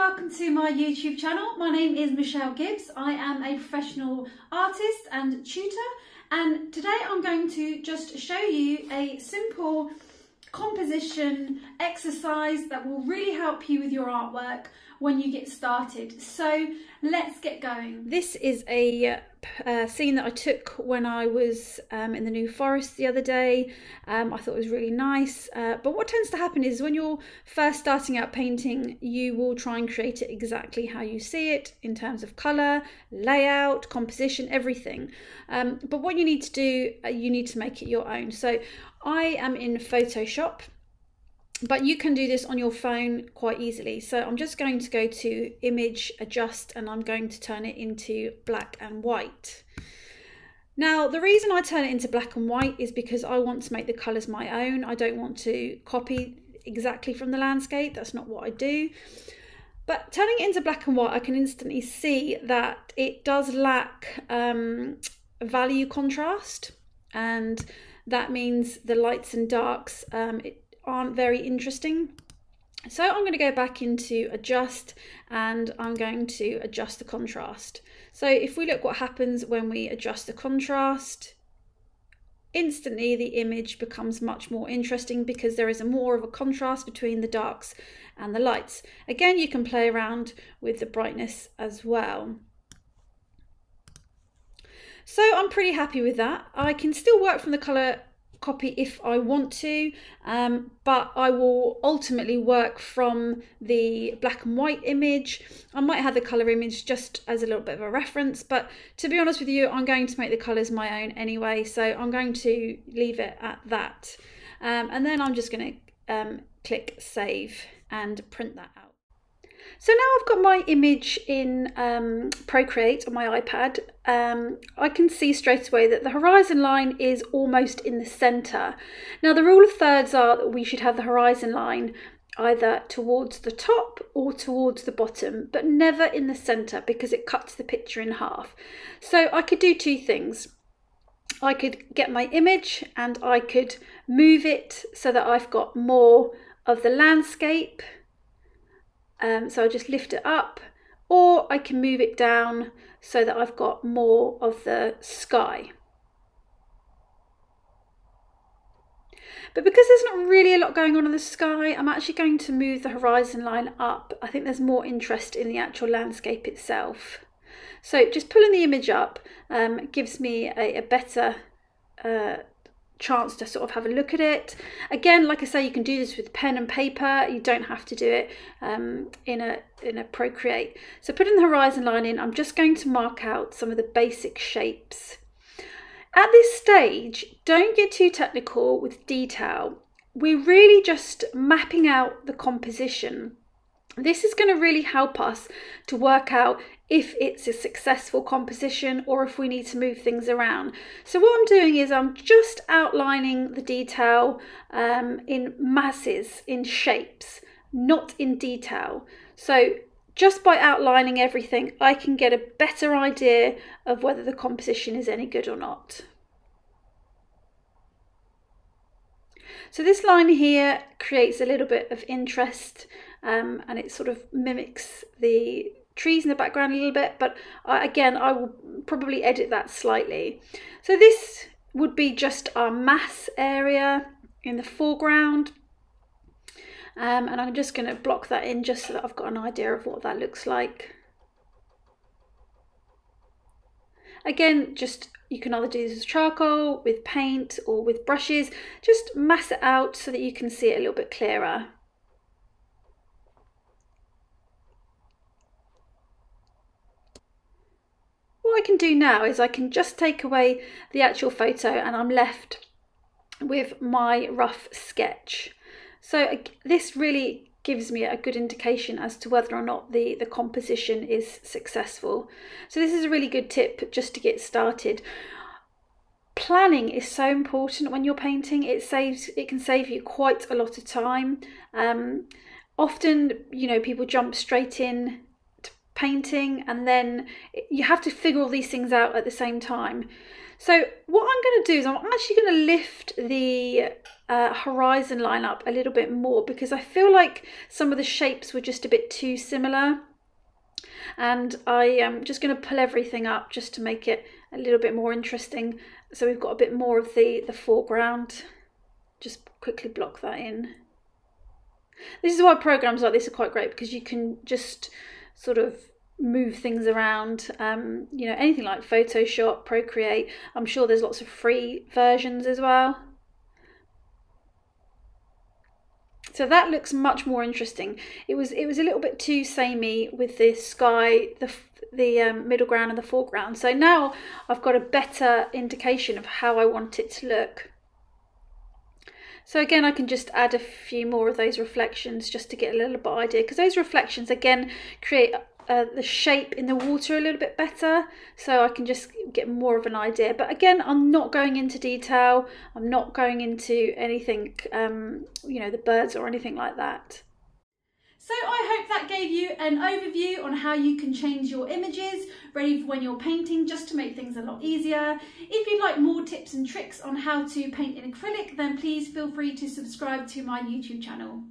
welcome to my YouTube channel. My name is Michelle Gibbs. I am a professional artist and tutor and today I'm going to just show you a simple composition exercise that will really help you with your artwork when you get started. So let's get going. This is a uh, scene that I took when I was um, in the New Forest the other day. Um, I thought it was really nice. Uh, but what tends to happen is when you're first starting out painting, you will try and create it exactly how you see it in terms of colour, layout, composition, everything. Um, but what you need to do, uh, you need to make it your own. So I am in Photoshop but you can do this on your phone quite easily. So I'm just going to go to image adjust and I'm going to turn it into black and white. Now, the reason I turn it into black and white is because I want to make the colours my own. I don't want to copy exactly from the landscape. That's not what I do. But turning it into black and white, I can instantly see that it does lack um, value contrast. And that means the lights and darks, um, it, aren't very interesting. So I'm going to go back into adjust and I'm going to adjust the contrast. So if we look what happens when we adjust the contrast, instantly the image becomes much more interesting because there is a more of a contrast between the darks and the lights. Again, you can play around with the brightness as well. So I'm pretty happy with that. I can still work from the colour copy if I want to, um, but I will ultimately work from the black and white image. I might have the colour image just as a little bit of a reference, but to be honest with you, I'm going to make the colours my own anyway, so I'm going to leave it at that. Um, and then I'm just going to um, click save and print that out. So now I've got my image in um, Procreate on my iPad. Um, I can see straight away that the horizon line is almost in the centre. Now the rule of thirds are that we should have the horizon line either towards the top or towards the bottom, but never in the centre because it cuts the picture in half. So I could do two things. I could get my image and I could move it so that I've got more of the landscape um, so I'll just lift it up or I can move it down so that I've got more of the sky. But because there's not really a lot going on in the sky, I'm actually going to move the horizon line up. I think there's more interest in the actual landscape itself. So just pulling the image up um, gives me a, a better uh, chance to sort of have a look at it. Again, like I say, you can do this with pen and paper. You don't have to do it um, in a in a Procreate. So putting the horizon line in, I'm just going to mark out some of the basic shapes. At this stage, don't get too technical with detail. We're really just mapping out the composition. This is going to really help us to work out if it's a successful composition or if we need to move things around. So what I'm doing is I'm just outlining the detail um, in masses, in shapes, not in detail. So just by outlining everything, I can get a better idea of whether the composition is any good or not. So this line here creates a little bit of interest um, and it sort of mimics the trees in the background a little bit, but uh, again, I will probably edit that slightly. So this would be just our mass area in the foreground. Um, and I'm just going to block that in just so that I've got an idea of what that looks like. Again, just you can either do this with charcoal, with paint or with brushes. Just mass it out so that you can see it a little bit clearer. Can do now is I can just take away the actual photo and I'm left with my rough sketch. So this really gives me a good indication as to whether or not the, the composition is successful. So this is a really good tip just to get started. Planning is so important when you're painting. It saves it can save you quite a lot of time. Um, often, you know, people jump straight in painting and then you have to figure all these things out at the same time. So what I'm going to do is I'm actually going to lift the uh, horizon line up a little bit more because I feel like some of the shapes were just a bit too similar. And I am just going to pull everything up just to make it a little bit more interesting. So we've got a bit more of the, the foreground. Just quickly block that in. This is why programs like this are quite great because you can just sort of move things around. Um, you know, anything like Photoshop, Procreate. I'm sure there's lots of free versions as well. So that looks much more interesting. It was it was a little bit too samey with the sky, the the um, middle ground and the foreground. So now I've got a better indication of how I want it to look. So again, I can just add a few more of those reflections just to get a little bit idea because those reflections again create uh, the shape in the water a little bit better. So I can just get more of an idea. But again I'm not going into detail. I'm not going into anything um, you know the birds or anything like that so I hope that gave you an overview on how you can change your images ready for when you're painting just to make things a lot easier. If you'd like more tips and tricks on how to paint in acrylic then please feel free to subscribe to my YouTube channel.